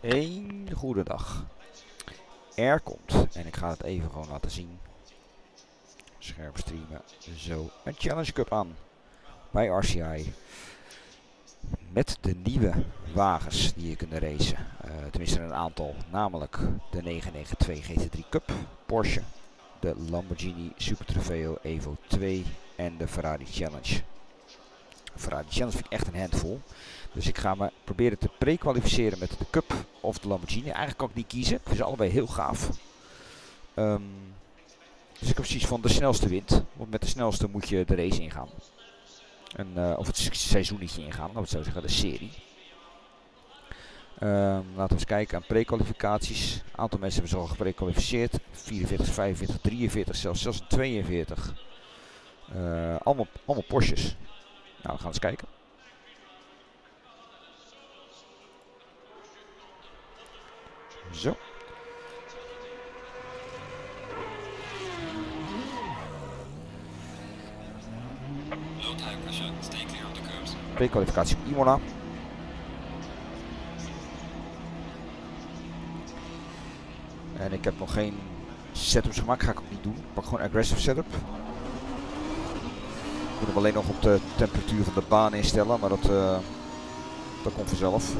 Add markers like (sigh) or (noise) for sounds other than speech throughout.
Een goede dag. Er komt, en ik ga het even gewoon laten zien. Scherp streamen. Zo, een Challenge Cup aan. Bij RCI. Met de nieuwe wagens die je kunt racen. Uh, tenminste een aantal. Namelijk de 992 GT3 Cup Porsche. De Lamborghini Super Trofeo Evo 2 en de Ferrari Challenge. Ferrari Challenge vind ik echt een handvol. Dus ik ga me proberen te pre-kwalificeren met de Cup of de Lamborghini. Eigenlijk kan ik niet kiezen. Vind ze allebei heel gaaf. Um, dus ik heb precies van de snelste wint. Want met de snelste moet je de race ingaan. En, uh, of het seizoenetje ingaan, we het zo zeggen, de serie. Um, laten we eens kijken aan pre-kwalificaties. Een aantal mensen hebben ze al geprekwalificeerd. 44, 45, 43, zelfs, zelfs 42. Uh, allemaal, allemaal Porsches. Nou, we gaan eens kijken. Zo. Pre-kwalificatie op Imola. En ik heb nog geen setups gemaakt, ga ik ook niet doen. Ik pak gewoon aggressive setup. Ik moet hem alleen nog op de temperatuur van de baan instellen, maar dat, uh, dat komt vanzelf.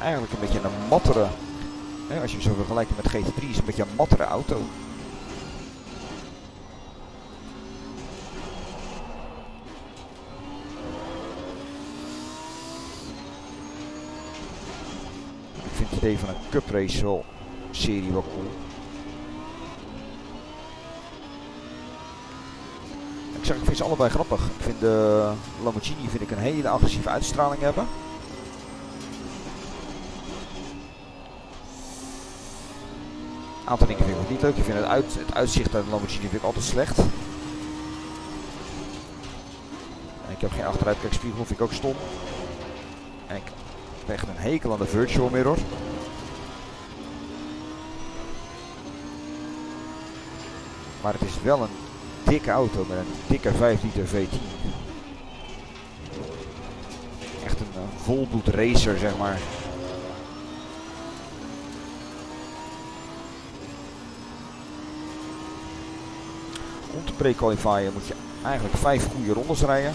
Eigenlijk een beetje een mattere, hè, als je hem zo vergelijkt met GT3, is een beetje een mattere auto. Ik vind het idee van een cup race wel serie wel cool. Ik zeg, ik vind ze allebei grappig. Ik vind de Lamborghini vind ik een hele agressieve uitstraling hebben. Aantal dingen vind ik ook niet leuk. Ik vind het, uit, het uitzicht uit de Lamborghini vind ik altijd slecht. En ik heb geen achteruitkijkspiegel, vind ik ook stom. En ik echt een hekel aan de virtual mirror. Maar het is wel een dikke auto met een dikke 5 liter V10. Echt een, een volbloed racer, zeg maar. Pre-qualifieren moet je eigenlijk 5 goede rondes rijden.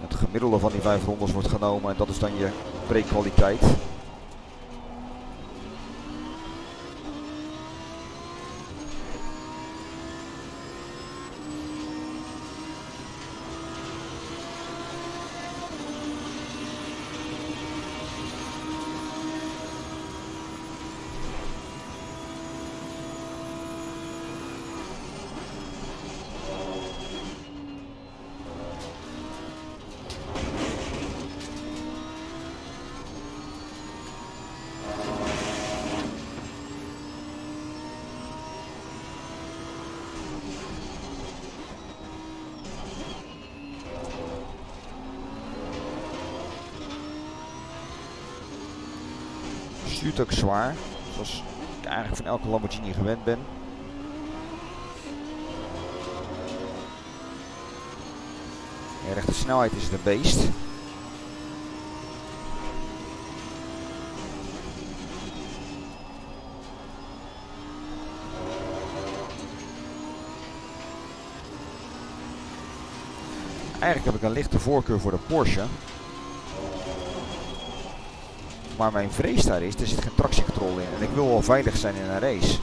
Het gemiddelde van die 5 rondes wordt genomen en dat is dan je pre-kwaliteit. Ook zwaar. Zoals ik eigenlijk van elke Lamborghini gewend ben. Ja, rechte snelheid is het een beest. Eigenlijk heb ik een lichte voorkeur voor de Porsche. Maar mijn vrees daar is, er zit geen tractiecontrole in. En ik wil wel veilig zijn in een race.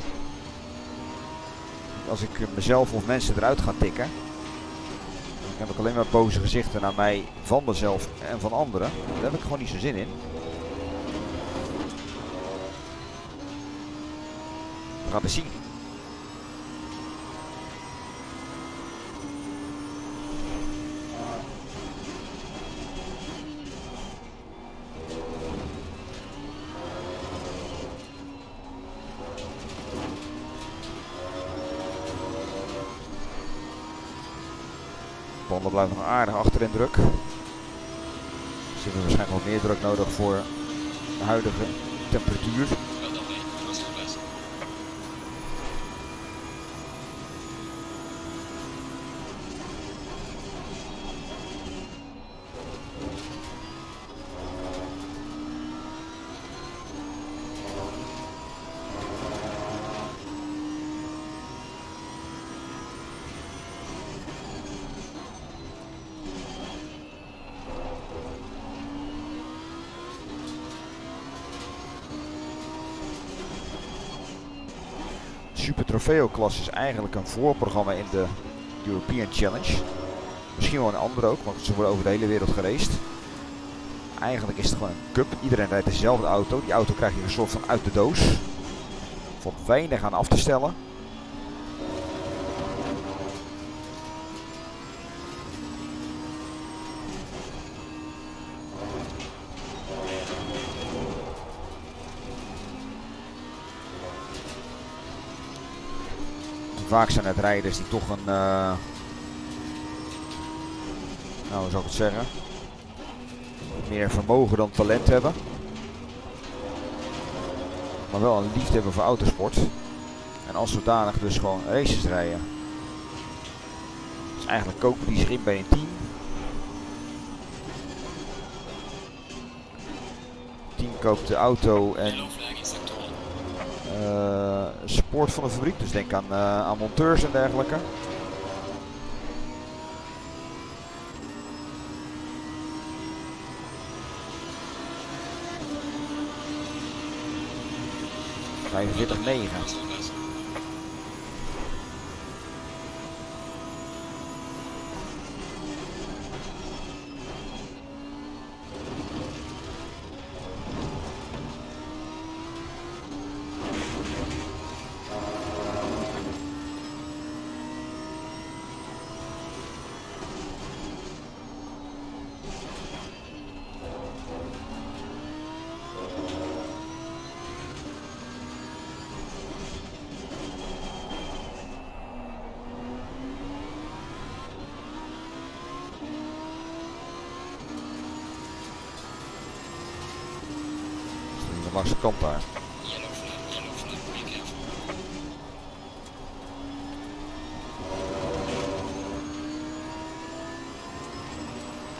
Als ik mezelf of mensen eruit ga tikken. Dan heb ik alleen maar boze gezichten naar mij van mezelf en van anderen. Daar heb ik gewoon niet zo zin in. We gaan zien. Aardig achter in druk. Hebben waarschijnlijk wel meer druk nodig voor de huidige temperatuur. Super Trofeo klasse is eigenlijk een voorprogramma in de European Challenge. Misschien wel een andere ook, want ze worden over de hele wereld geraced. Eigenlijk is het gewoon een cup. Iedereen rijdt dezelfde auto. Die auto krijg je een soort van uit de doos. Valt weinig aan af te stellen. Vaak zijn het rijders die toch een... Uh, nou, hoe zou ik het zeggen? Meer vermogen dan talent hebben. Maar wel een liefde hebben voor autosport. En als zodanig dus gewoon races rijden. Dus eigenlijk kopen die zich in bij een team. Team koopt de auto en support van de fabriek. Dus denk aan, uh, aan monteurs en dergelijke. Vijfenveertig negen. langs de kant daar.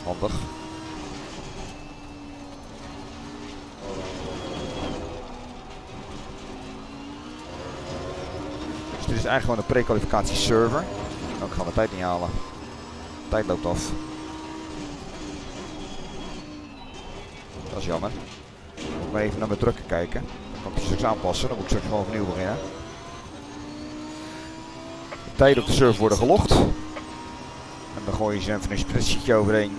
Handig. Dus dit is eigenlijk gewoon een pre-kwalificatie server. Nou, ik ga de tijd niet halen. Tijd loopt af. Dat is jammer maar even naar mijn drukken kijken. Dan kan ik straks aanpassen, dan moet ik straks gewoon opnieuw beginnen. De tijden op de server worden gelogd. En dan gooi je ze even een spreadsheetje overheen.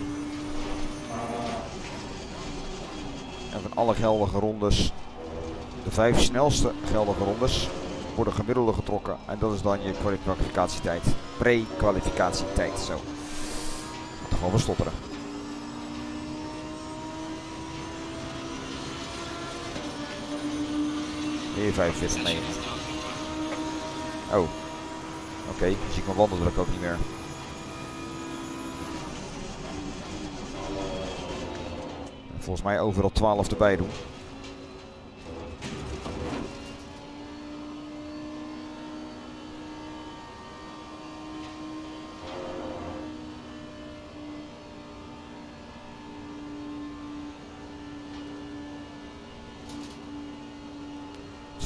En van alle geldige rondes, de vijf snelste geldige rondes, worden gemiddelde getrokken. En dat is dan je kwalificatietijd. Pre-kwalificatietijd. Zo. Toch gewoon verstotteren. Hier 45, 9. Oh. Oké, okay, zie ik mijn wandeldruk ook niet meer. Volgens mij overal 12 erbij doen.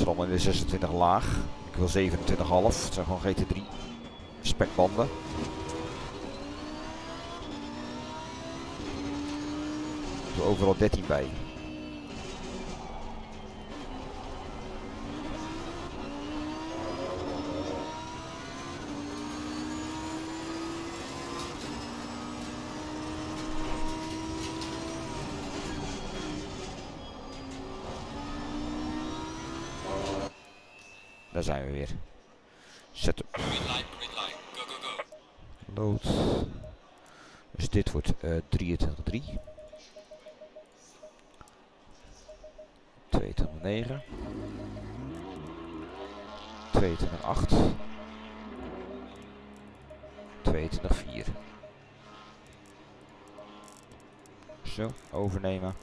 Is allemaal in de 26 laag. Ik wil 27,5. Het zijn gewoon GT3 spekbanden. Er overal 13 bij. Daar zijn we. Load. Dus dit wordt uh, 23.3. 22.9. 22.8. 22.4. Zo, overnemen.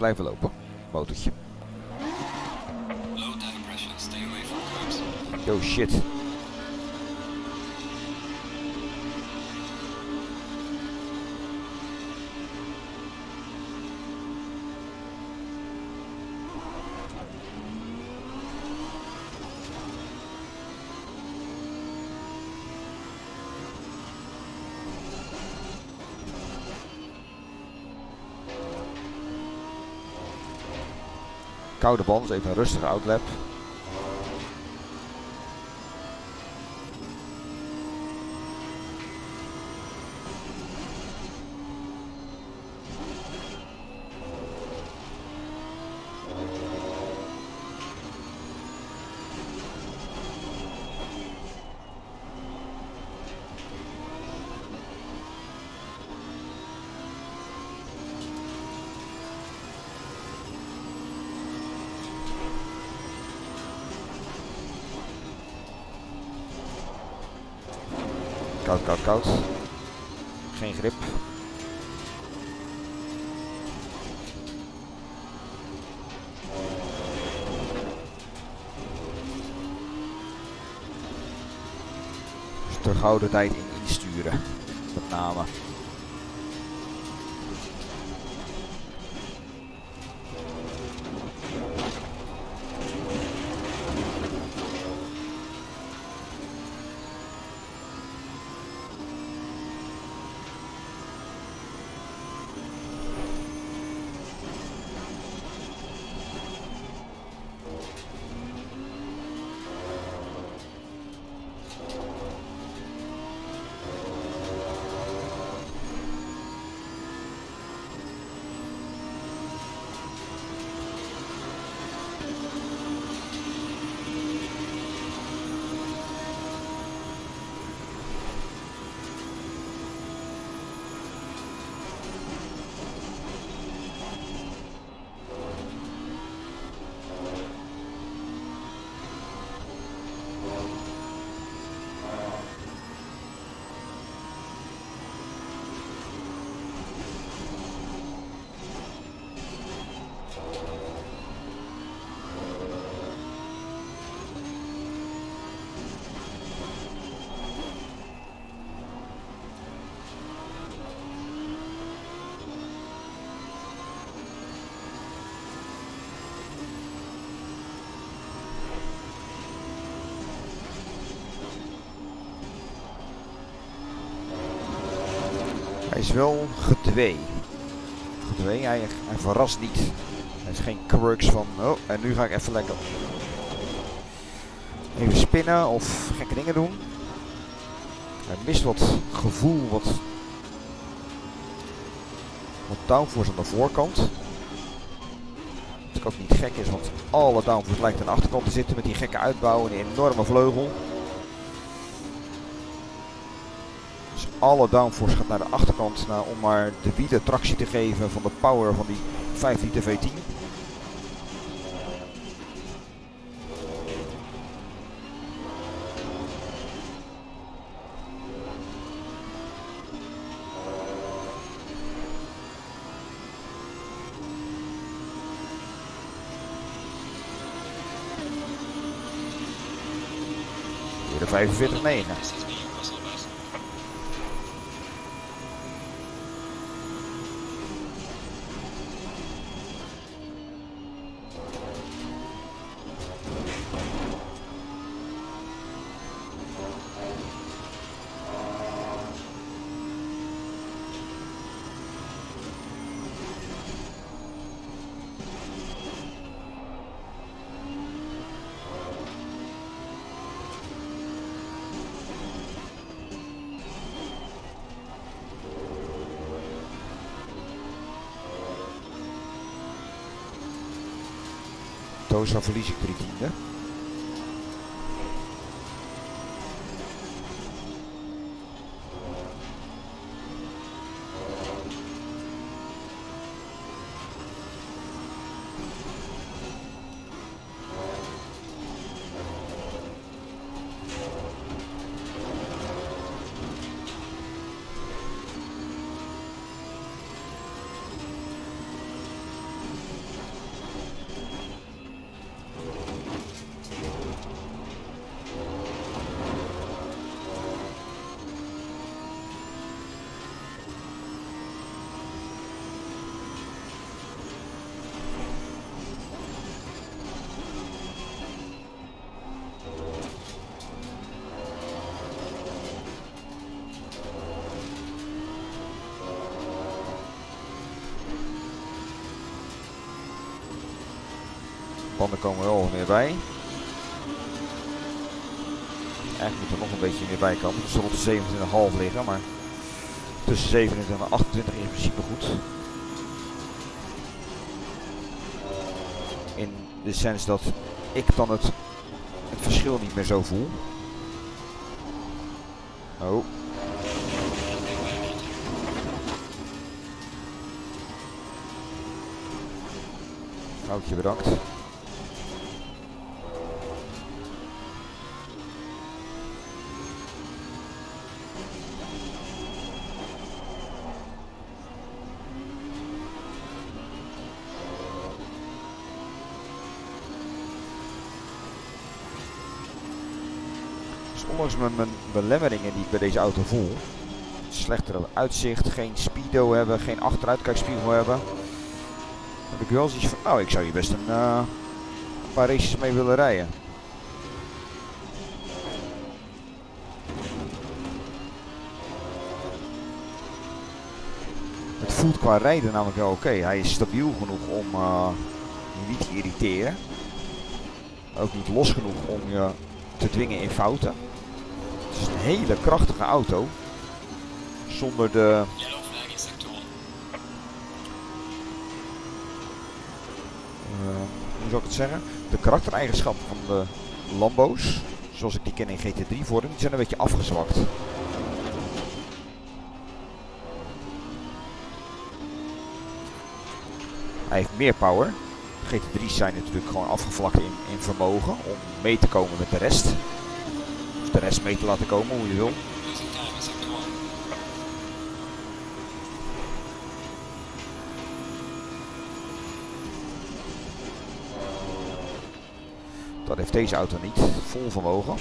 Blijven lopen. Motortje. Yo shit. Koude band, even een rustige outlap. Koud, koud, koud. Geen grip. Dus terughouden tijd in insturen. Met name. Is wel gedwee. Gedwee, hij, verrast niet. Hij is geen crux van, oh, en nu ga ik even lekker even spinnen of gekke dingen doen. Hij mist wat gevoel, wat, wat downforce aan de voorkant. Wat ook niet gek is, want alle downforce lijkt aan de achterkant te zitten met die gekke uitbouw en die enorme vleugel. Alle downforce gaat naar de achterkant nou, om maar de wielen tractie te geven van de power van die 5 liter V10. Weer de 45-9. Toza verlies ik Banden komen wel meer bij. Eigenlijk moet er nog een beetje meer bij komen. Zal rond de 27,5 liggen, maar tussen 27 en 28 is in principe goed. In de sens dat ik dan het, het verschil niet meer zo voel. Oh. Foutje bedankt. Dus mijn, belemmeringen die ik bij deze auto voel, slechtere uitzicht, geen speedo hebben, geen achteruitkijkspiegel hebben, heb ik wel zoiets van, nou ik zou hier best een, uh, een paar races mee willen rijden. Het voelt qua rijden namelijk wel oké. Hij is stabiel genoeg om je niet te irriteren. Ook niet los genoeg om je te dwingen in fouten. Hele krachtige auto. Zonder de... Uh, hoe zou ik het zeggen? De karaktereigenschappen van de Lambo's, zoals ik die ken in GT3 vorm, die zijn een beetje afgezwakt. Hij heeft meer power. GT3's zijn natuurlijk gewoon afgevlakt in, in vermogen om mee te komen met de rest. De rest mee te laten komen, hoe je wil. Dat heeft deze auto niet. Vol vermogen.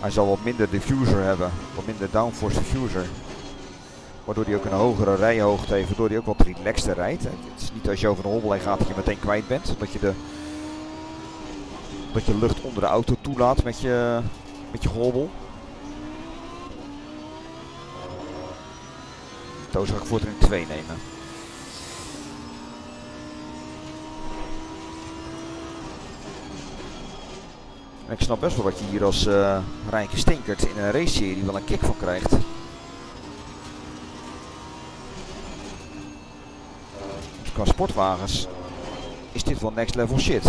Hij zal wat minder diffuser hebben. Wat minder downforce diffuser. Waardoor hij ook een hogere rijhoogte heeft. Waardoor hij ook wat relaxter rijdt. Het is niet als je over een hobbel gaat dat je meteen kwijt bent. Dat je, de, dat je lucht onder de auto toelaat met je, met je hobbel. Zo zou ik voortdurend 2 nemen. En ik snap best wel dat je hier als uh, rijke stinkert in een race-serie wel een kick van krijgt. Sportwagens is dit wel next level shit.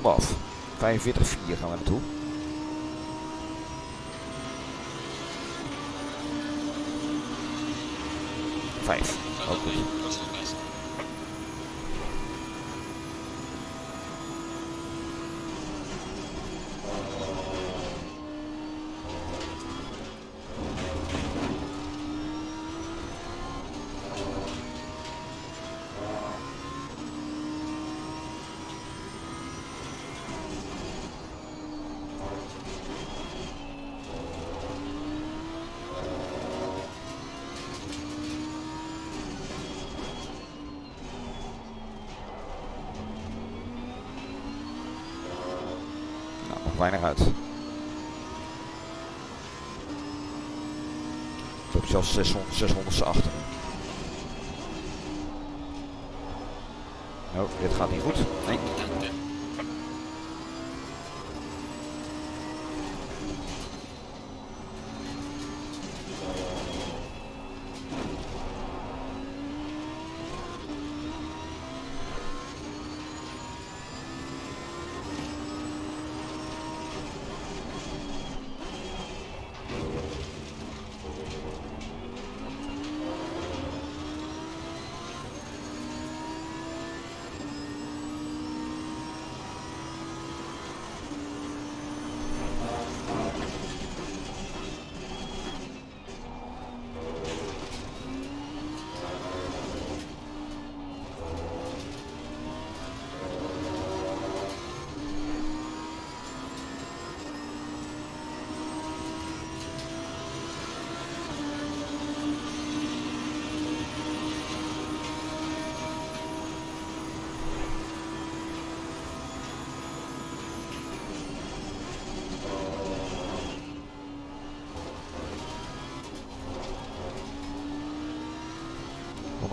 Seconde af. 45-4 gaan we naartoe. Vijf. Ook goed. Weinig uit. Ik heb zelfs 600, 600 achter. Oh, dit gaat niet goed. Nee.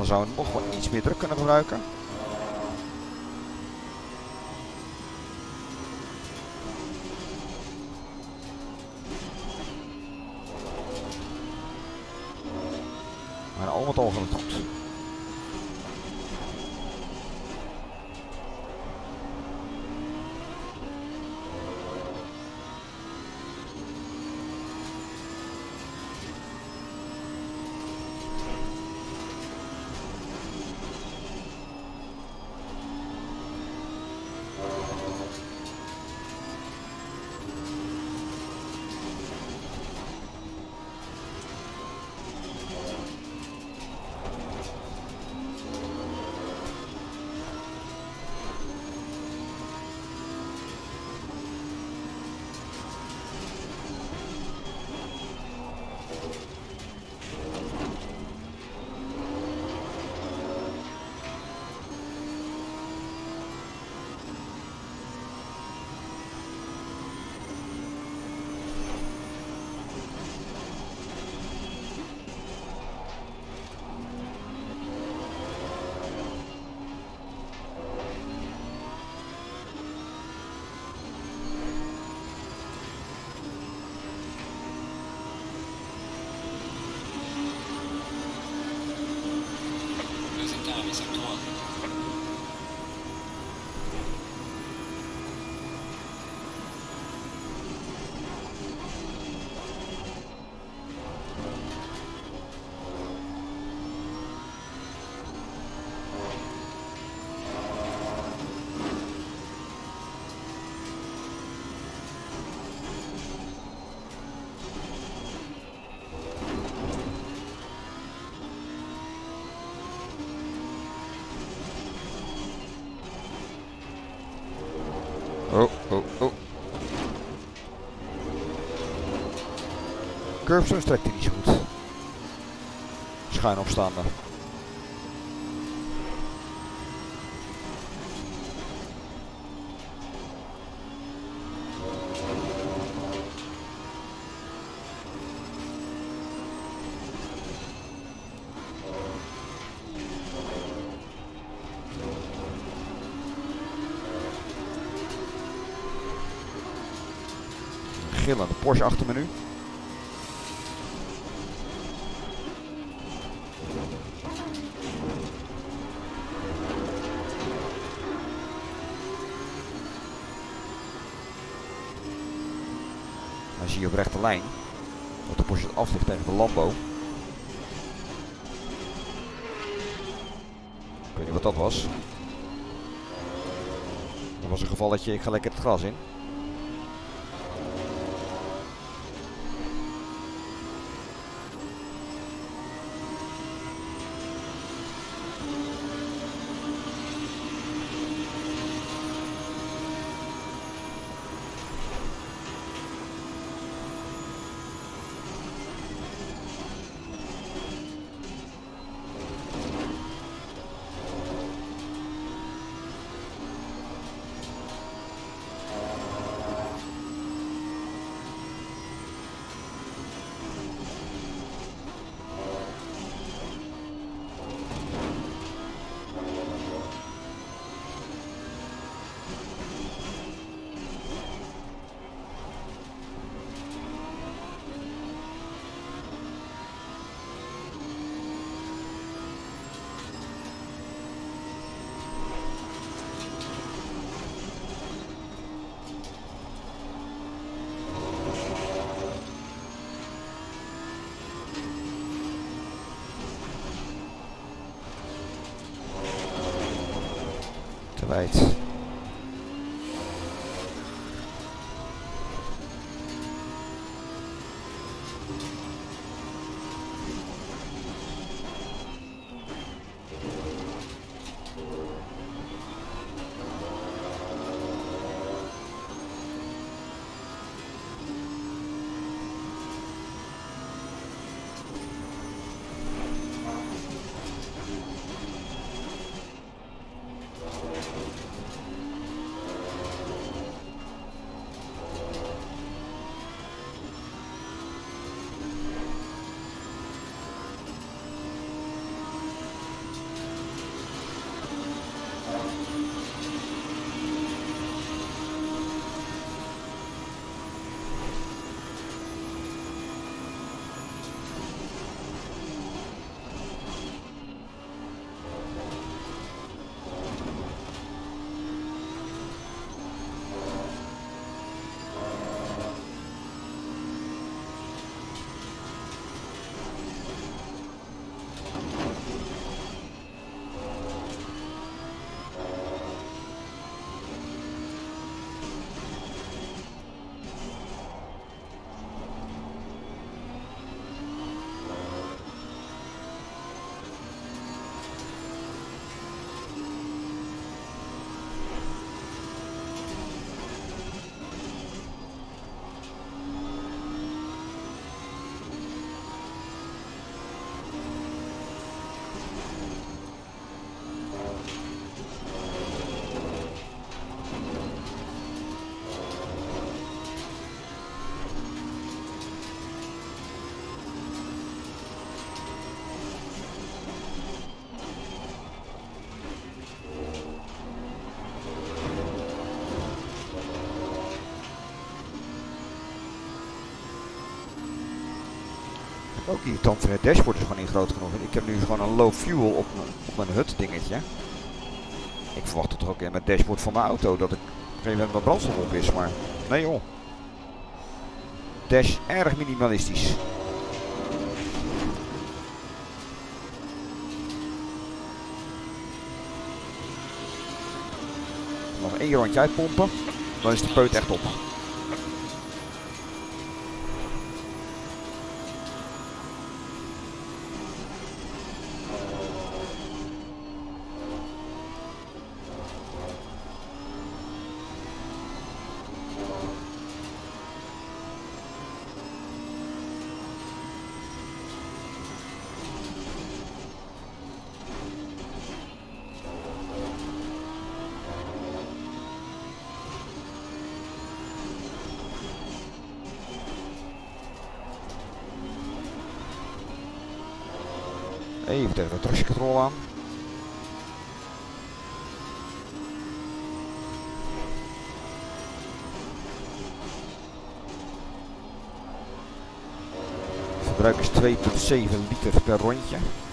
Zou we nog wel iets meer druk kunnen gebruiken. Curbstone trekt hij niet zo goed. Schuin opstaande. Porsche achter me nu. Dan zie je op rechte lijn dat de Porsche af ligt tegen de Lambo. Ik weet niet wat dat was. Dat was een gevalletje, ik ga lekker het gras in. Te Ook irritant het dashboard is gewoon niet groot genoeg. Ik heb nu gewoon een low fuel op, op mijn hut dingetje. Ik verwacht het toch ook in mijn dashboard van mijn auto dat ik moment mijn brandstof op is, maar nee joh. Dash erg minimalistisch. Nog één rondje uitpompen, dan is de peut echt op. Even tegen de traction control aan. Verbruik is 2,7 liter per rondje.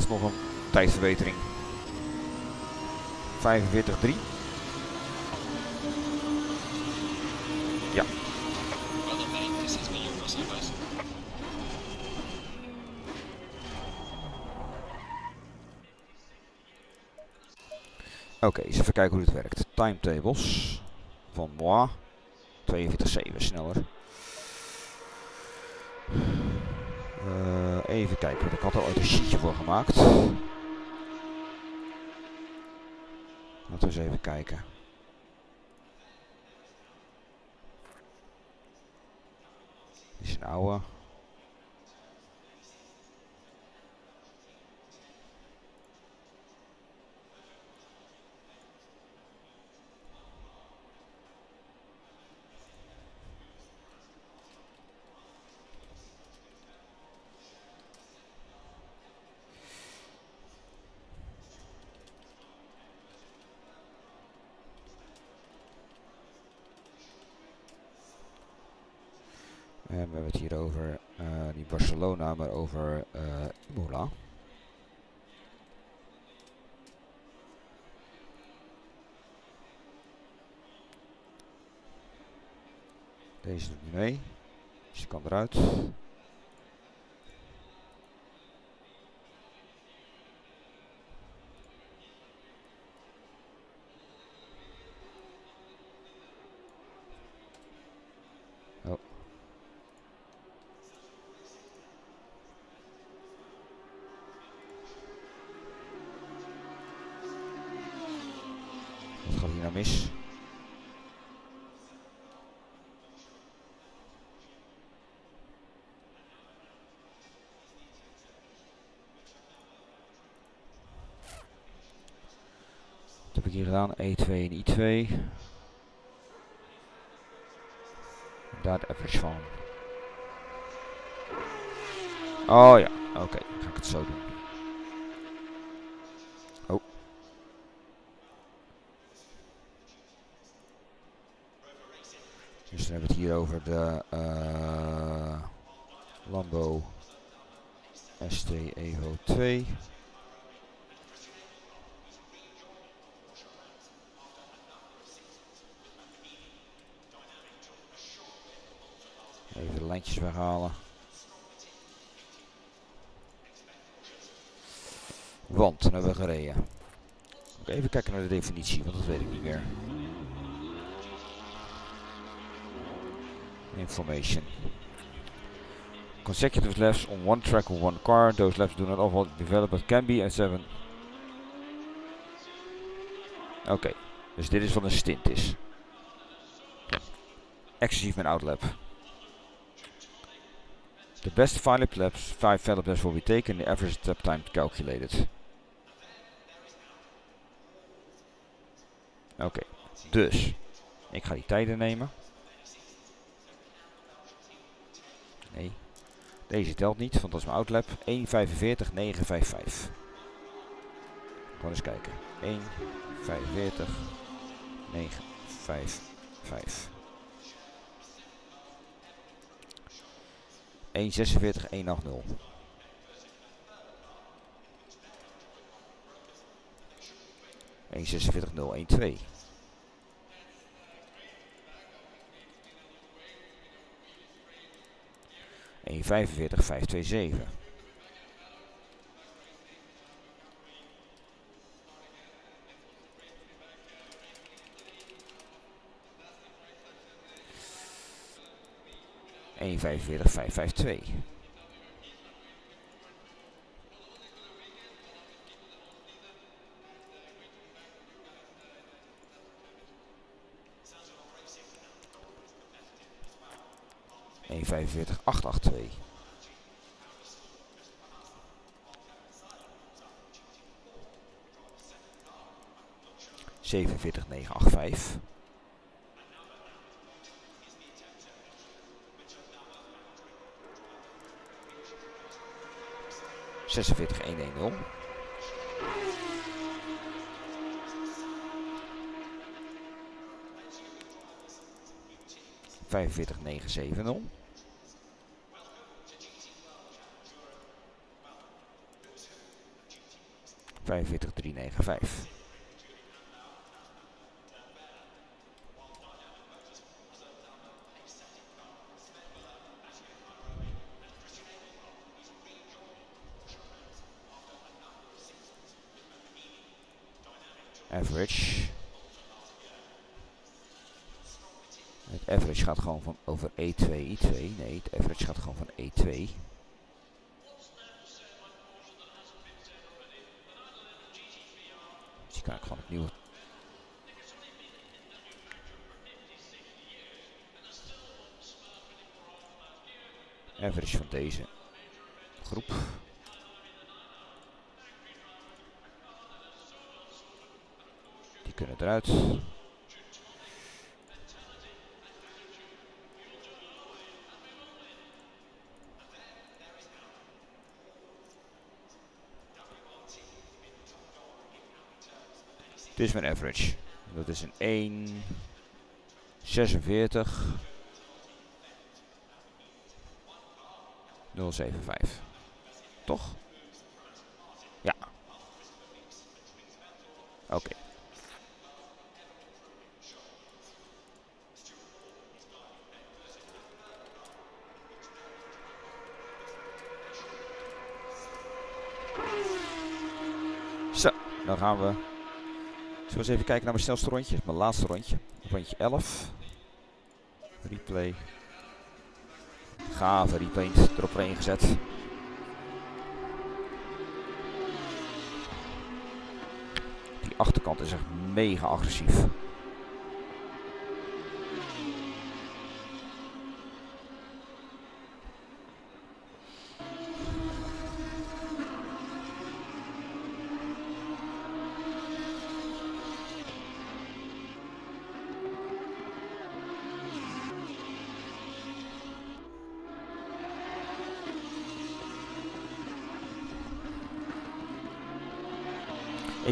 Laatst nog een tijdverbetering. 45,3. Well done, mate. This is me, your crossovers. Oké, eens even kijken hoe dit werkt. Timetables van moi. 42,7 sneller. Eh, even kijken, ik had er ooit een sheetje voor gemaakt. Laten we eens even kijken. Dit is een oude. Over eh Imola. Deze doet mee. Dus die kan eruit. Mis? Wat heb ik hier gedaan? E2 en I2. Daar de average van. Oh ja, oké. Dan ga ik het zo doen. Dan hebben we het hier over de eh Lambo ST Evo 2. Even de lijntjes weghalen. Want, dan hebben we gereden. Even kijken naar de definitie, want dat weet ik niet meer. Information. Consecutive laps on one track or one car. Those laps do not all develop but can be and seven. Oké, dus dit is wat een stint is. Exclusief mijn outlap. The best lap laps, five lap laps will be taken. The average lap time calculated. Oké, dus ik ga die tijden nemen. Deze telt niet, want dat is mijn outlap. 1.45.955. Gewoon eens kijken. 1.45.955. 1.46, 1.80. Eén 46 0 1 2. Eén 45 5 1.45, 8.82. Zevenveertig negen acht vijf. Zesenveertig een negen zeven nul. 45395. Average. Het average gaat gewoon van over E2, I2. E nee, het average gaat gewoon van E2 Opnieuw. Average van deze groep. Die kunnen eruit. Dit is mijn average. Dat is een 1, 46, 075. Toch? Ja. Oké. Okay. Zo, dan gaan we Zullen we eens even kijken naar mijn snelste rondje? Mijn laatste rondje. Rondje 11. Replay. Gave repaint erop heen gezet. Die achterkant is echt mega agressief.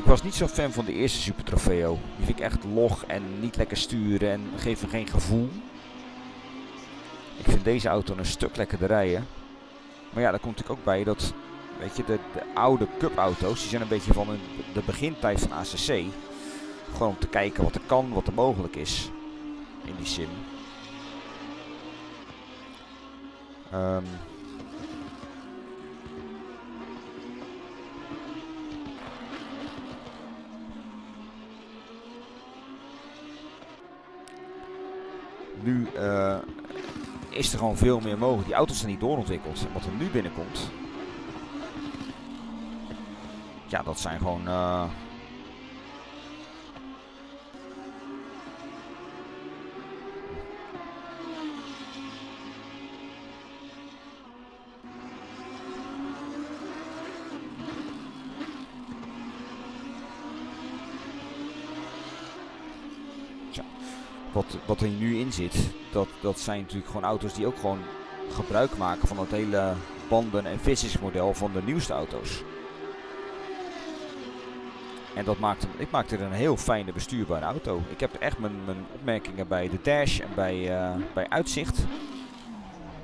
Was niet zo'n fan van de eerste Super Trofeo. Die vind ik echt log en niet lekker sturen en geeft me geen gevoel. Ik vind deze auto een stuk lekkerder rijden. Maar ja, daar komt natuurlijk ook bij dat, weet je, de, de oude cup auto's, die zijn een beetje van de begintijd van ACC. Gewoon om te kijken wat er kan, wat er mogelijk is in die sim. Um, nu uh, is er gewoon veel meer mogelijk. Die auto's zijn niet doorontwikkeld. En wat er nu binnenkomt. Ja, dat zijn gewoon. eh, wat, wat er nu in zit, dat, dat zijn natuurlijk gewoon auto's die ook gewoon gebruik maken van het hele banden- en physics-model van de nieuwste auto's. En dat maakt hem, ik maakte er een heel fijne bestuurbare auto. Ik heb echt mijn, mijn opmerkingen bij de dash en bij, eh, bij uitzicht.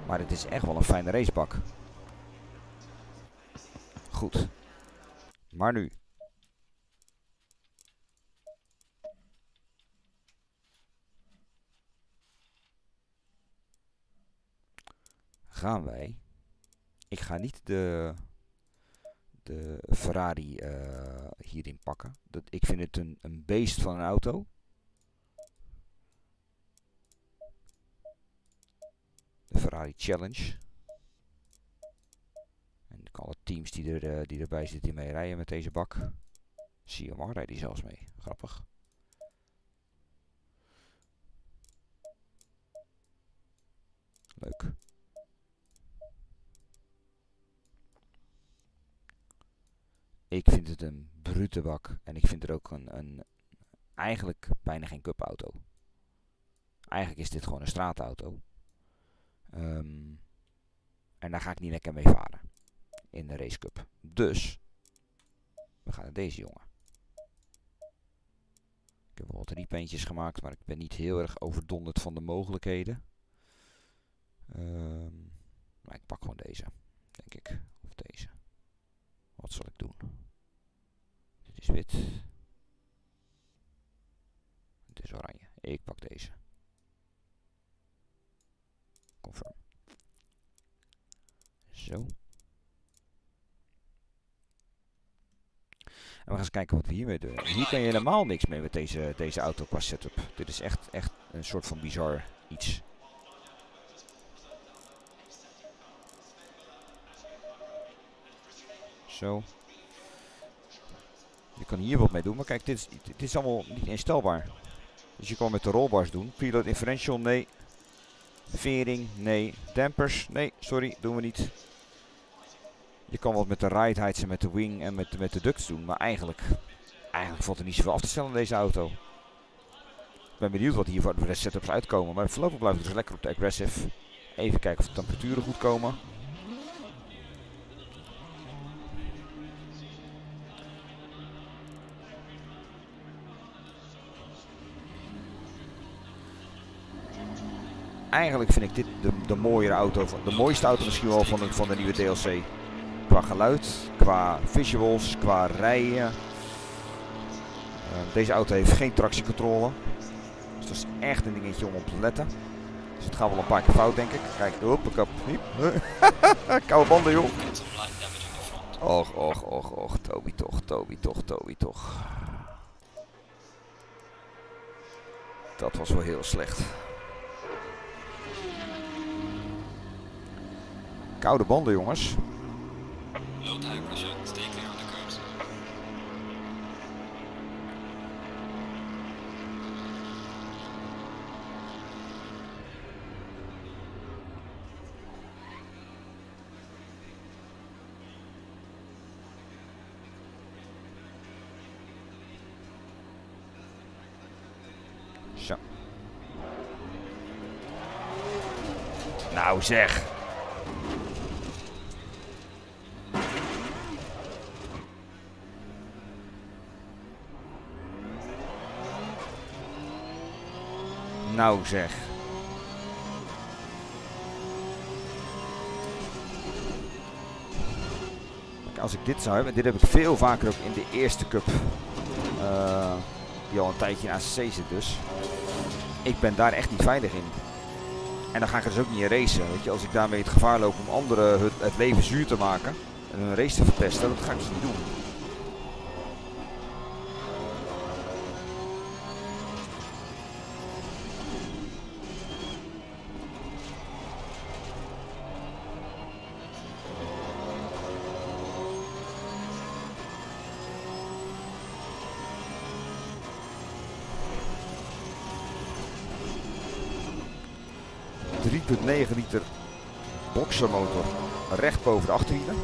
Maar het is echt wel een fijne racebak. Goed. Maar nu. Gaan wij. Ik ga niet de, de Ferrari eh, hierin pakken. Dat, ik vind het een, een beest van een auto. De Ferrari Challenge. En alle teams die, er, eh, die erbij zitten die mee rijden met deze bak. CMR rijdt die zelfs mee. Grappig. Leuk. Ik vind het een brute bak. En ik vind er ook een, een eigenlijk bijna geen cupauto. Eigenlijk is dit gewoon een straatauto. Ehm, en daar ga ik niet lekker mee varen. In de racecup. Dus, we gaan naar deze jongen. Ik heb wel wat repaintjes gemaakt, maar ik ben niet heel erg overdonderd van de mogelijkheden. Ehm, maar ik pak gewoon deze, denk ik. Of deze. Wat zal ik doen? Is wit. Het is oranje. Ik pak deze. Confirm. Zo. En we gaan eens kijken wat we hiermee doen. Hier kan je helemaal niks mee met deze, deze auto qua setup. Dit is echt, echt een soort van bizar iets. Zo. Je kan hier wat mee doen, maar kijk, dit is, dit is allemaal niet instelbaar. Dus je kan met de rollbars doen. Preload differential, nee. Vering, nee. Dampers, nee, sorry, doen we niet. Je kan wat met de ride heights en met de wing en met, met de ducts doen, maar eigenlijk, eigenlijk valt er niet zoveel af te stellen in deze auto. Ik ben benieuwd wat hier voor de setups uitkomen, maar voorlopig blijf ik dus lekker op de aggressive. Even kijken of de temperaturen goed komen. Eigenlijk vind ik dit de, de mooiere auto, de mooiste auto misschien wel van de, van de nieuwe DLC. Qua geluid, qua visuals, qua rijden. Eh, deze auto heeft geen tractiecontrole. Dus dat is echt een dingetje om op te letten. Dus het gaat wel een paar keer fout denk ik. Kijk, hop, ik heb... (laughs) Koude banden joh. Och, och, och, och. Toby toch, Toby toch, Toby toch. Dat was wel heel slecht. Koude banden, jongens. Low tire on the curbs. Zo. Nou zeg. Nou zeg. Kijk, Als ik dit zou hebben, dit heb ik veel vaker ook in de eerste cup. eh, die al een tijdje in ACC zit dus. Ik ben daar echt niet veilig in. En dan ga ik er dus ook niet in racen. Weet je, als ik daarmee het gevaar loop om anderen het, leven zuur te maken en een race te verpesten, dat ga ik dus niet doen. 3,9 liter boxermotor recht boven de achterwielen.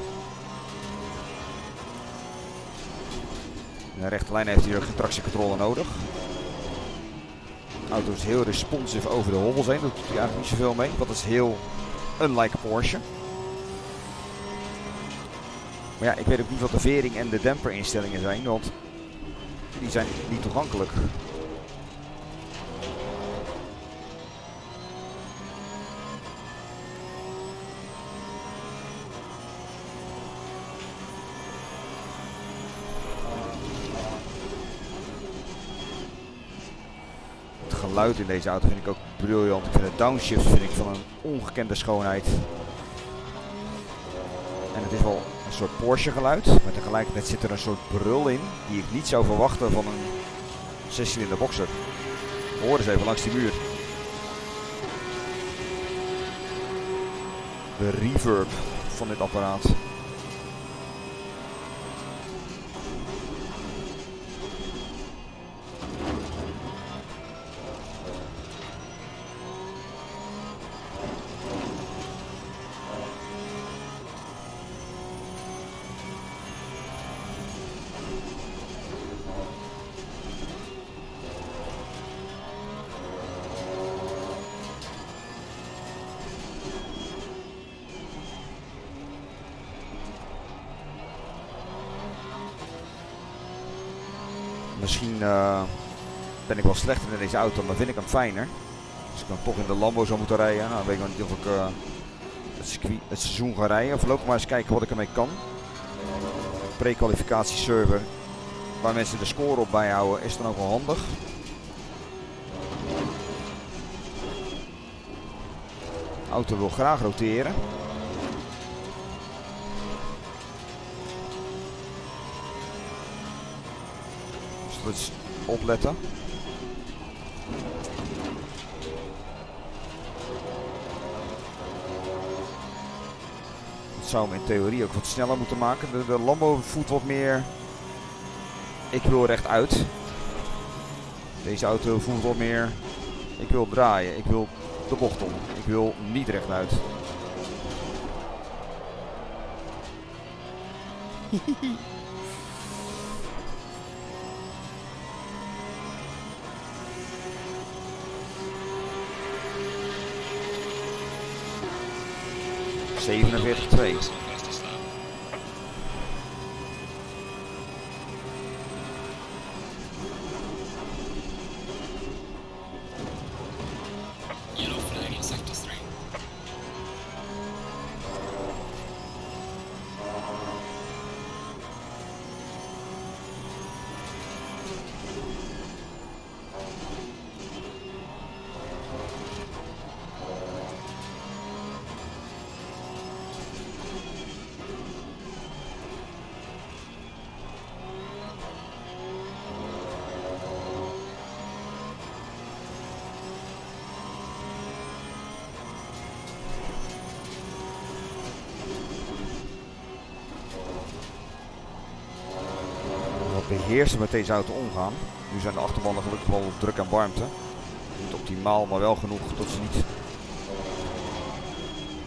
De rechte lijn heeft hij ook geen tractiecontrole nodig. De auto is heel responsive over de hobbels heen. Daar doet hij eigenlijk niet zoveel mee. Dat is heel unlike Porsche. Maar ja, ik weet ook niet wat de vering en de demperinstellingen zijn, want die zijn niet toegankelijk. Geluid in deze auto vind ik ook briljant. Ik downshift vind ik van een ongekende schoonheid. En het is wel een soort Porsche geluid, maar tegelijkertijd zit er een soort brul in die ik niet zou verwachten van een 6-cilinder boxer. Hoor eens even langs die muur. De reverb van dit apparaat. Deze auto, maar vind ik hem fijner. Als ik dan toch in de Lambo zou moeten rijden, nou, dan weet ik nog niet of ik eh, het, seizoen ga rijden. Loop maar eens kijken wat ik ermee kan. Pre-kwalificatieserver, waar mensen de score op bijhouden, is dan ook wel handig. De auto wil graag roteren. Dus opletten. Zou hem in theorie ook wat sneller moeten maken. De, de Lambo voelt wat meer. Ik wil rechtuit. Deze auto voelt wat meer. Ik wil draaien. Ik wil de bocht om. Ik wil niet rechtuit. (laughs) Zevenenveertig twee. Dat is wat beheersen met deze auto omgaan. Nu zijn de achterbanden gelukkig wel druk en warmte. Niet optimaal, maar wel genoeg tot ze niet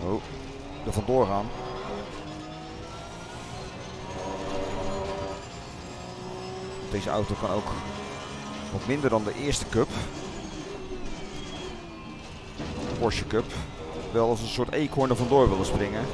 oh, er vandoor gaan. Deze auto kan ook wat minder dan de eerste Cup. Porsche Cup. Wel als een soort eekhoorn er vandoor willen springen.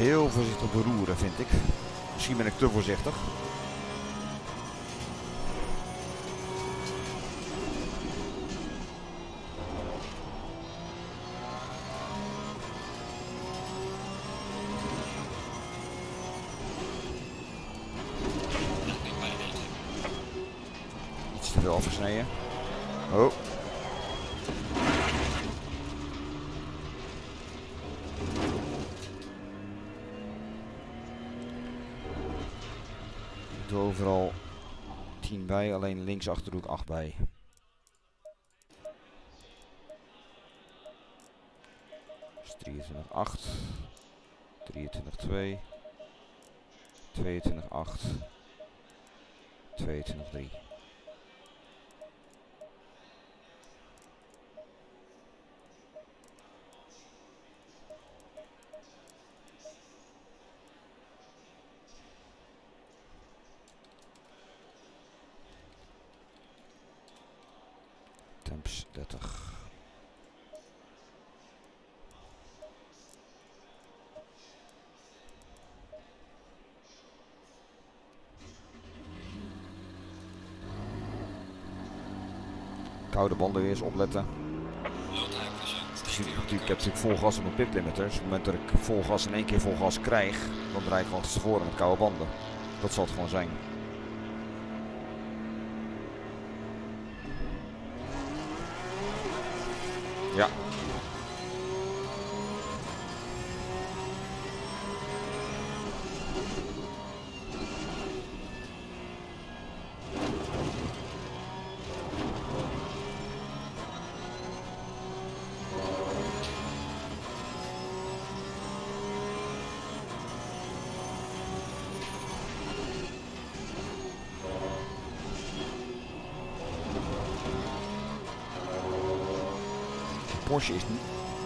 Heel voorzichtig beroeren, vind ik. Misschien ben ik te voorzichtig. Links achter doe ik 8 bij. Temps 30. Koude banden weer eens opletten. Ik, heb natuurlijk vol gas op mijn pit limiter. Dus op het moment dat ik vol gas in één keer vol gas krijg, dan draai ik gewoon tevoren met koude banden. Dat zal het gewoon zijn. Ja.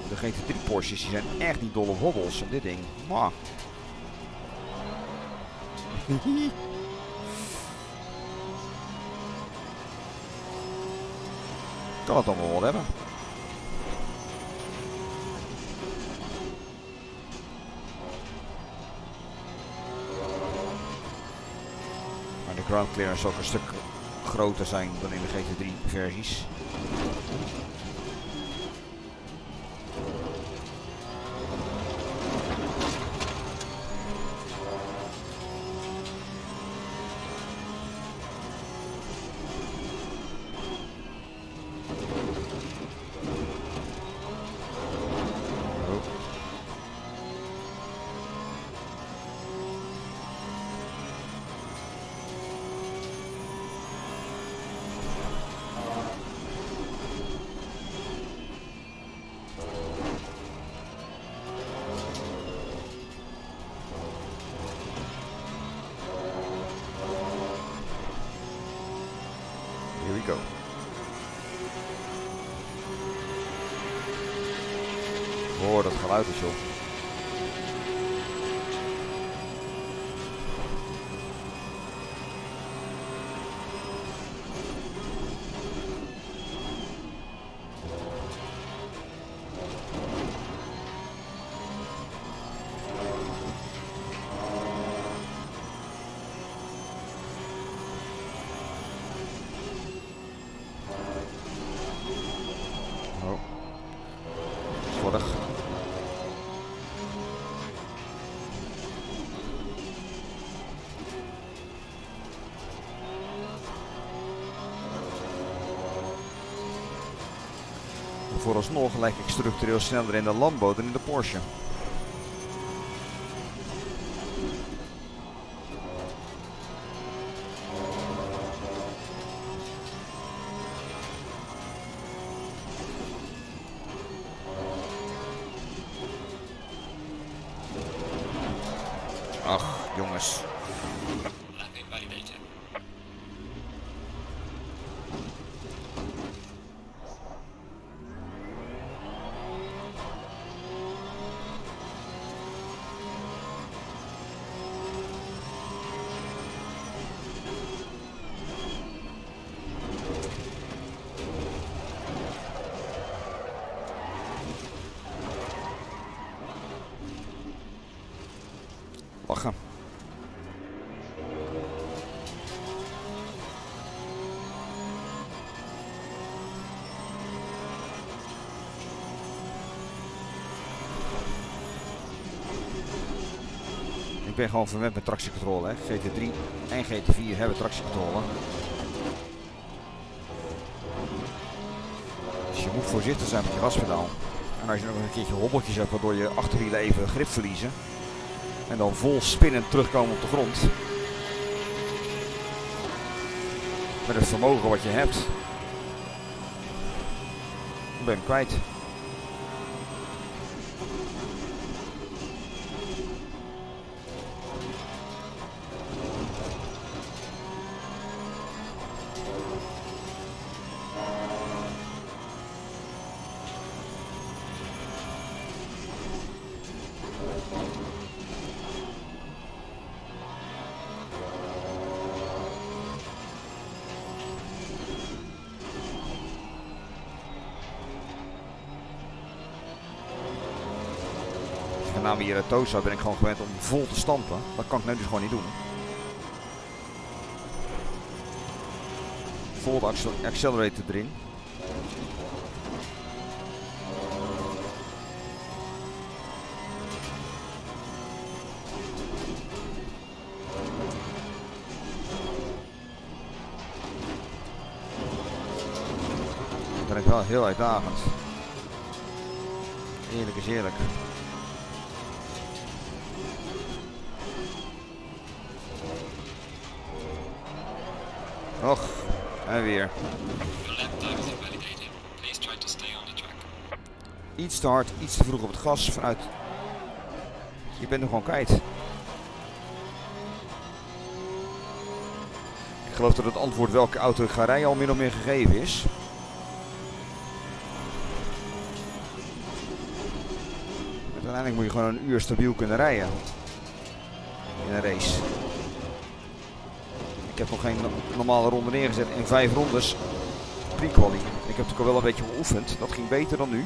De GT3 Porsches die zijn echt niet dol op hobbels. Dit ding, mwah. (laughs) kan het allemaal wel hebben. Maar de ground clearance zal ook een stuk groter zijn dan in de GT3 versies. Hoor dat geluid is joh. Vooralsnog lijk ik structureel sneller in de Lambo dan in de Porsche. Ik ben gewoon verwend met tractiecontrole. Hè. GT3 en GT4 hebben tractiecontrole. Dus je moet voorzichtig zijn met je gaspedaal. En als je nog een keertje hobbeltjes hebt waardoor je achterwielen even grip verliezen. En dan vol spinnend terugkomen op de grond. Met het vermogen wat je hebt. Dan ben kwijt. Tosa ben ik gewoon gewend om vol te stampen. Dat kan ik nu dus gewoon niet doen. Vol de accel- accelerator erin. Dat ik wel heel uitdagend. Eerlijk is eerlijk. On the track. Iets te hard, iets te vroeg op het gas vanuit. Je bent er gewoon kwijt. Ik geloof dat het antwoord welke auto ik ga rijden al min of meer gegeven is. Uiteindelijk moet je gewoon een uur stabiel kunnen rijden. In een race. Ik heb nog geen no- normale ronde neergezet in vijf rondes pre-quali. Ik heb natuurlijk al wel een beetje geoefend. Dat ging beter dan nu.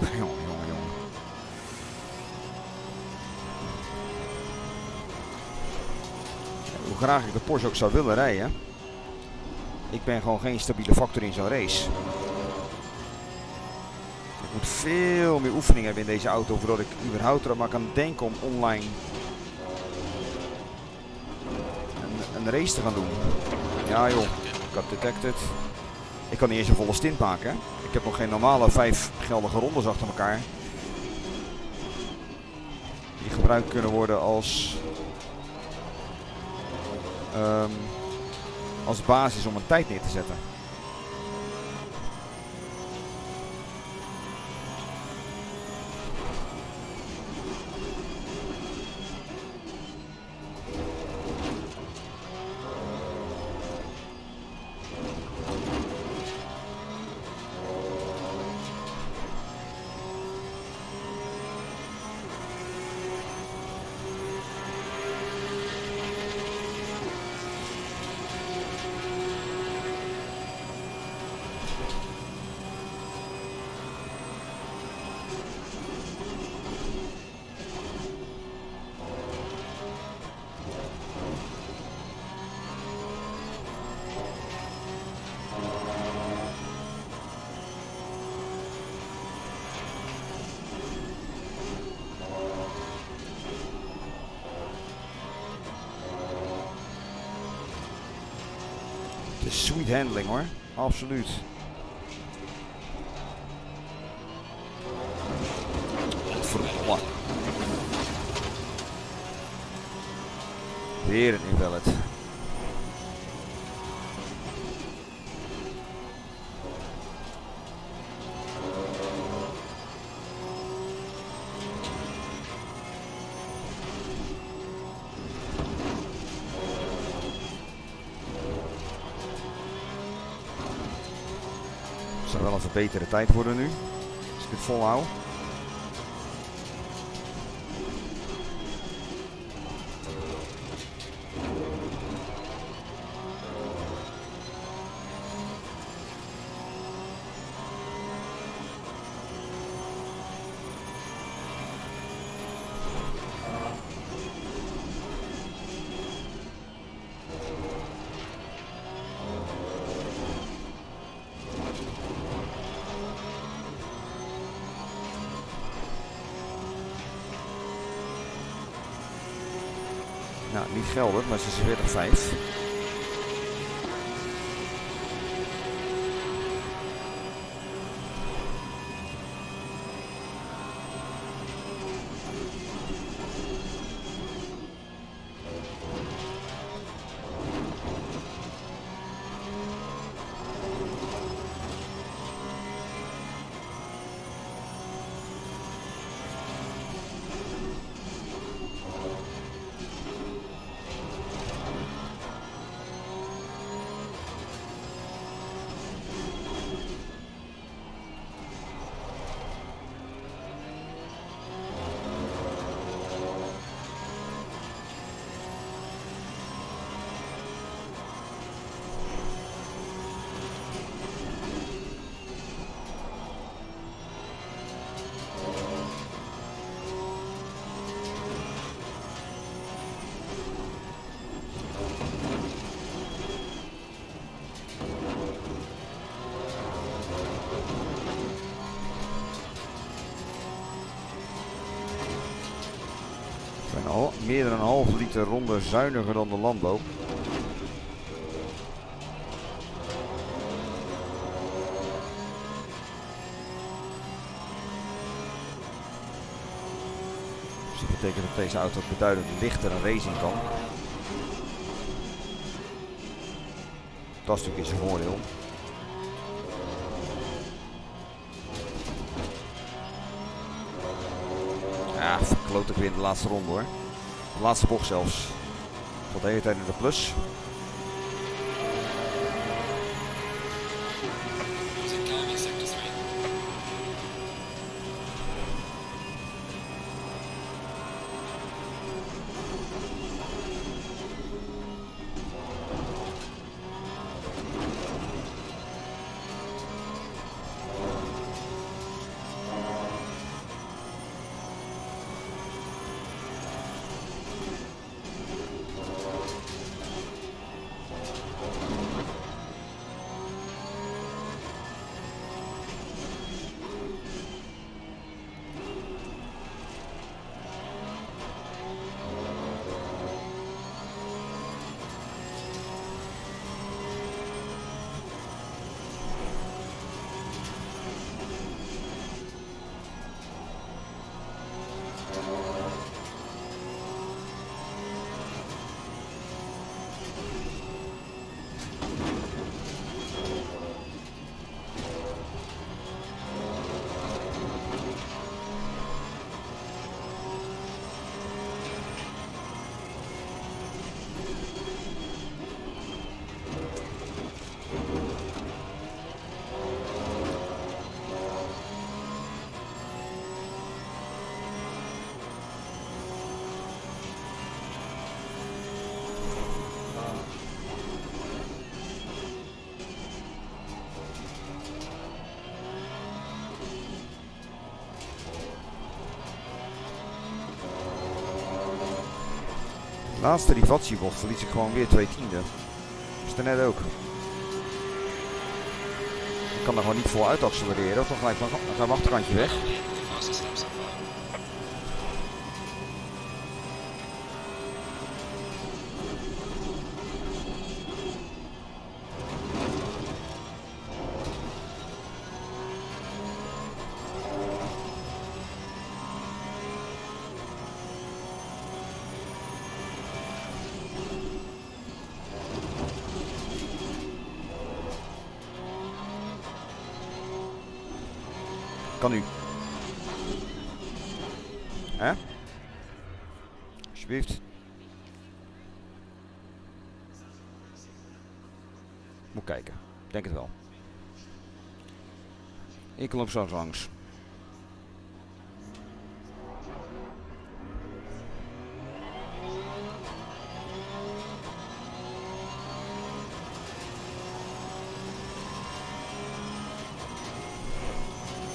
Jongen, jongen, jongen. Hoe graag ik de Porsche ook zou willen rijden. Ik ben gewoon geen stabiele factor in zo'n race. Ik moet veel meer oefening hebben in deze auto voordat ik überhaupt er maar kan denken om online een, een race te gaan doen. Ja joh, ik had detected. Ik kan niet eens een volle stint maken. Ik heb nog geen normale vijf geldige rondes achter elkaar. Die gebruikt kunnen worden als, ehm, als basis om een tijd neer te zetten. handling hoor. Absoluut. Verdomme. Weer een invalid. Verbeterde tijd worden nu. Als ik het volhoud. Gelder, maar ze is weer op 5. Meer dan een half liter ronde zuiniger dan de landbouw. Dus dat betekent dat deze auto beduidend lichter een racing kan. Dat is natuurlijk zijn voordeel. Ja, verkloot ik weer in de laatste ronde hoor. De laatste bocht zelfs. Tot de hele tijd in de plus. Laatste rivatiebocht verlies ik gewoon weer twee tienden. Is er net ook. Ik kan er gewoon niet vol uit accelereren. Dan gelijk van, mijn achterkantje weg. Zo langs.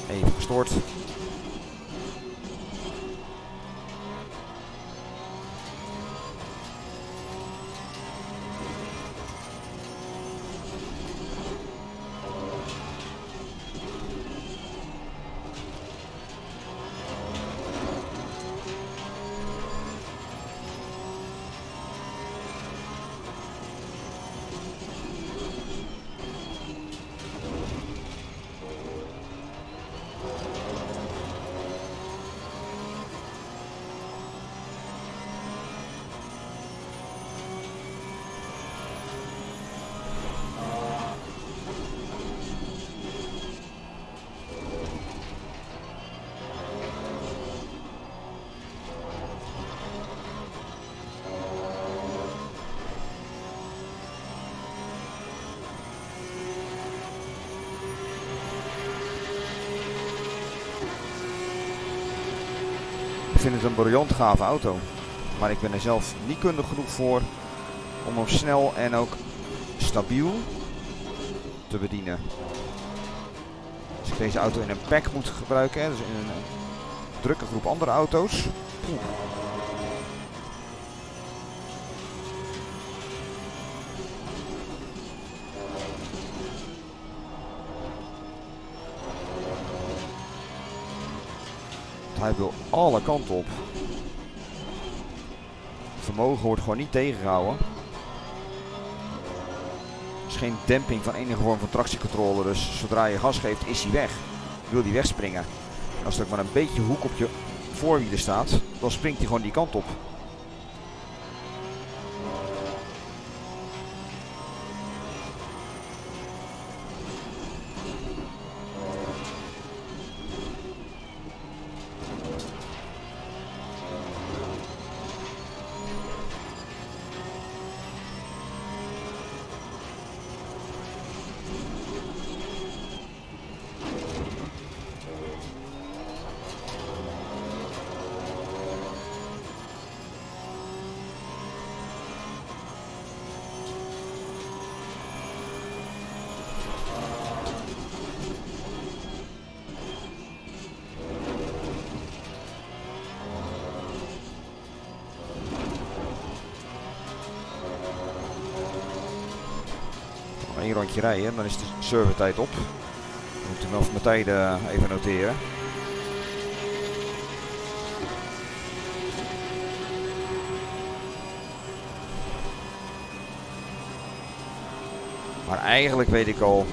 Even gestoord. Het een briljant gave auto. Maar ik ben er zelf niet kundig genoeg voor om hem snel en ook stabiel te bedienen. Als ik deze auto in een pack moet gebruiken, dus in een drukke groep andere auto's. Hij wil alle kanten op. Het vermogen wordt gewoon niet tegengehouden. Er is geen demping van enige vorm van tractiecontrole. Dus zodra je gas geeft, is hij weg. Wil hij wegspringen. En als er ook maar een beetje hoek op je voorwielen staat, dan springt hij gewoon die kant op. dan is de servertijd op. Moet even mijn tijden even noteren. Maar eigenlijk weet ik al.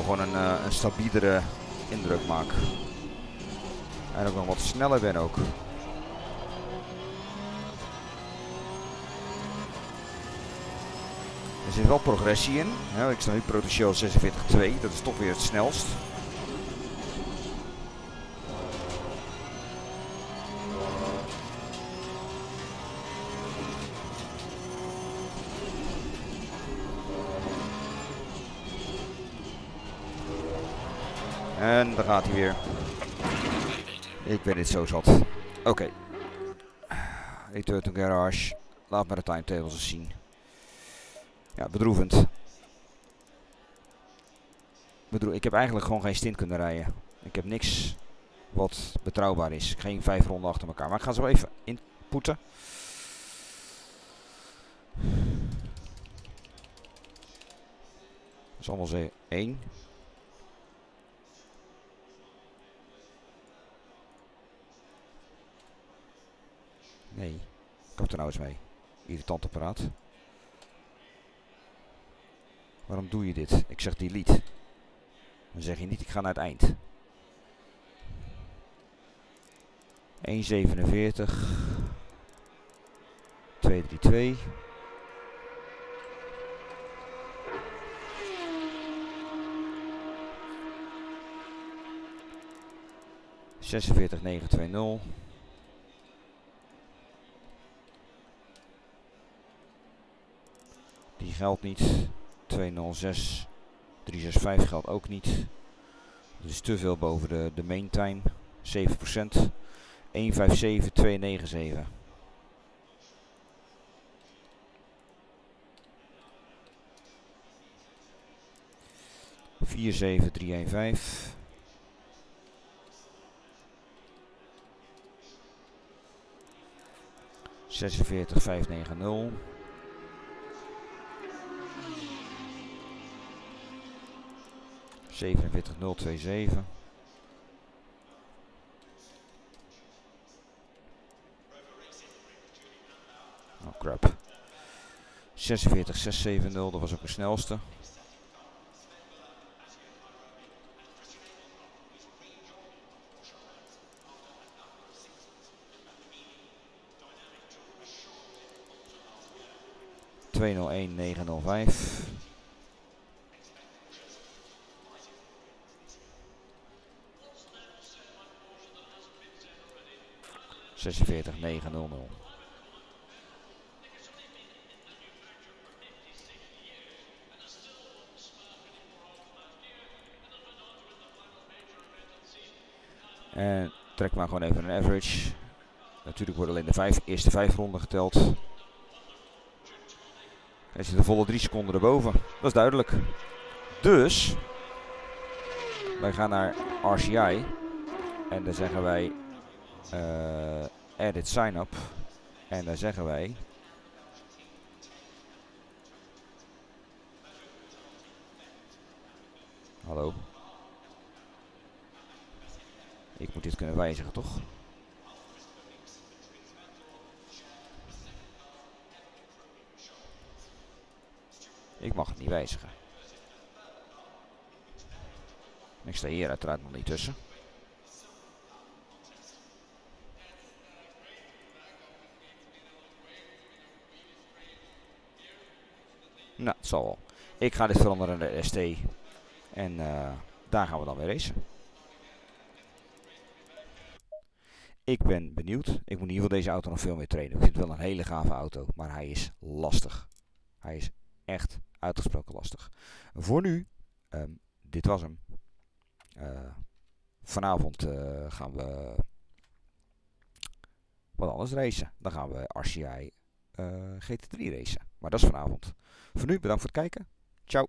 Gewoon een, eh, stabielere indruk maak. En ook nog wat sneller ben ook. Er zit wel progressie in. ik sta nu potentieel 46.2, dat is toch weer het snelst. En daar gaat hij weer. Ik ben dit zo zat. Oké. Okay. Return to garage. Laat maar de timetables eens zien. Ja, bedroevend. Bedroe ik heb eigenlijk gewoon geen stint kunnen rijden. Ik heb niks wat betrouwbaar is. Geen vijf ronden achter elkaar. Maar ik ga zo even inpoeten. Dat is allemaal 1. Nee, kap er nou eens mee. Irritant apparaat. Waarom doe je dit? Ik zeg delete. Dan zeg je niet, ik ga naar het eind. 1,47. 232. Zesenveertig negen twee nul. Die geldt niet. 206 365 geldt ook niet. Dat is te veel boven de, de main time. 7%. 157 297. Vier zeven drie een vijf. Zesenveertig vijf negen nul. Zevenenveertig nul twee zeven. Oh crap. 46 670, dat was ook de snelste. Tweehonderd één negen nul vijf. Zesenveertig negen nul nul. En trek maar gewoon even een average. Natuurlijk worden alleen de vijf, eerste vijf ronden geteld. Hij zit de volle drie seconden erboven. Dat is duidelijk. Dus, wij gaan naar RCI. En dan zeggen wij edit sign up. En dan zeggen wij Hallo. Ik moet dit kunnen wijzigen, toch? Ik mag het niet wijzigen. Ik sta hier uiteraard nog niet tussen. Nou, het zal wel. Ik ga dit veranderen naar de ST. En uh, daar gaan we dan weer racen. Ik ben benieuwd. Ik moet in ieder geval deze auto nog veel meer trainen. Ik vind het wel een hele gave auto, maar hij is lastig. Hij is echt uitgesproken lastig. Voor nu, um, dit was hem. Uh, vanavond uh, gaan we wat anders racen. Dan gaan we RCI uh, GT3 racen. Maar dat is vanavond. Voor nu, bedankt voor het kijken. Ciao.